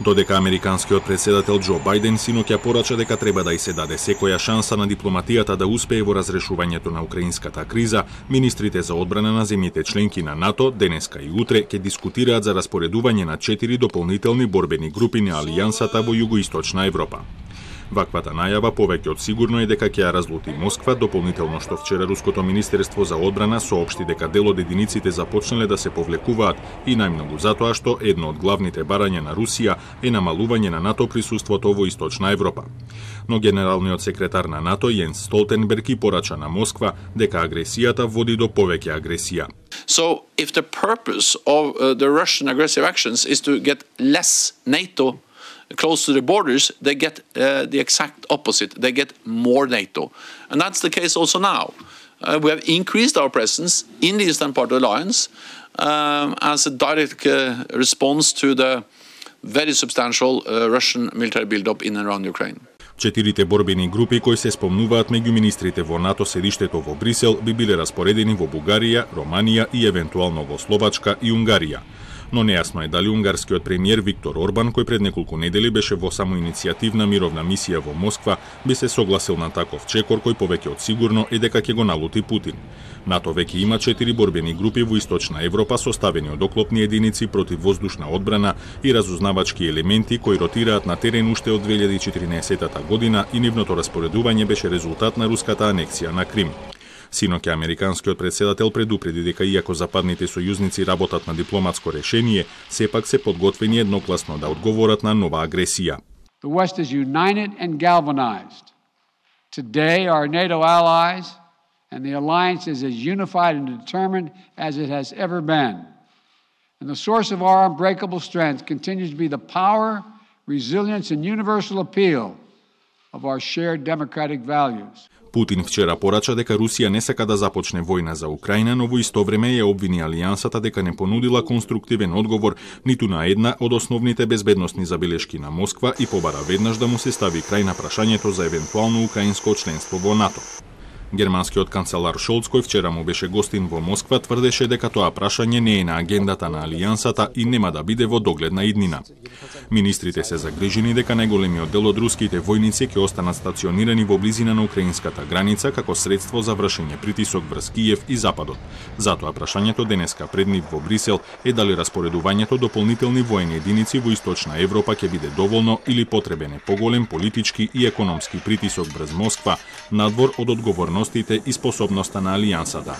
Додека американскиот председател Џо Бајден синоќа порача дека треба да и се даде секоја шанса на дипломатијата да успее во разрешувањето на украинската криза, министрите за одбрана на земјите членки на НАТО денеска и утре ќе дискутираат за распоредување на четири дополнителни борбени групи на Алијансата во југоисточна Европа. Ваквата најава повеќе од сигурно е дека ќе ја разлути Москва, дополнително што вчера Руското министерство за одбрана соопшти дека дел од единиците започнале да се повлекуваат и најмногу затоа што едно од главните барања на Русија е намалување на НАТО присуството во Источна Европа. Но генералниот секретар на НАТО Јенс Столтенберг и порача на Москва дека агресијата води до повеќе агресија. So if the purpose of uh, the Russian aggressive actions is to get less NATO close to the borders, they get uh, the exact opposite. They get more NATO. And that's the case also now. Uh, we have increased our presence in the eastern part of the alliance um, as a direct uh, response to the very substantial uh, Russian military buildup in and around Ukraine. Четирите борбени групи кои се спомнуваат меѓу министрите во НАТО седиштето во Брисел би биле распоредени во Бугарија, Романија и евентуално во Словачка и Унгарија Но нејасно е дали унгарскиот премиер Виктор Орбан, кој пред неколку недели беше во самоиницијативна мировна мисија во Москва, би се согласил на таков чекор кој повеќе од сигурно е дека ќе го налути Путин. НАТО веќе има четири борбени групи во Источна Европа составени од оклопни единици против воздушна одбрана и разузнавачки елементи кои ротираат на терен уште од 2014 година и нивното распоредување беше резултат на руската анексија на Крим. Синоќа американскиот председател предупреди дека иако западните сојузници работат на дипломатско решение, сепак се подготвени едногласно да одговорат на нова агресија. The West is united and galvanized. Today our NATO allies and the alliance is as unified and determined as it has ever been. And the source of our unbreakable strength continues to be the power, resilience and universal appeal of our shared democratic values. Путин вчера порача дека Русија не сака да започне војна за Украина, но во исто време ја обвини Алијансата дека не понудила конструктивен одговор ниту на една од основните безбедносни забелешки на Москва и побара веднаш да му се стави крај на прашањето за евентуално украинско членство во НАТО. Германскиот канцелар Шолц, кој вчера му беше гостин во Москва, тврдеше дека тоа прашање не е на агендата на Алијансата и нема да биде во догледна иднина. Министрите се загрижени дека најголемиот дел од руските војници ќе останат стационирани во близина на украинската граница како средство за вршење притисок врз Киев и Западот. Затоа прашањето денеска пред нив во Брисел е дали распоредувањето дополнителни воени единици во Источна Европа ќе биде доволно или потребен е поголем политички и економски притисок врз Москва надвор од одговорностите и способноста на Алијансата.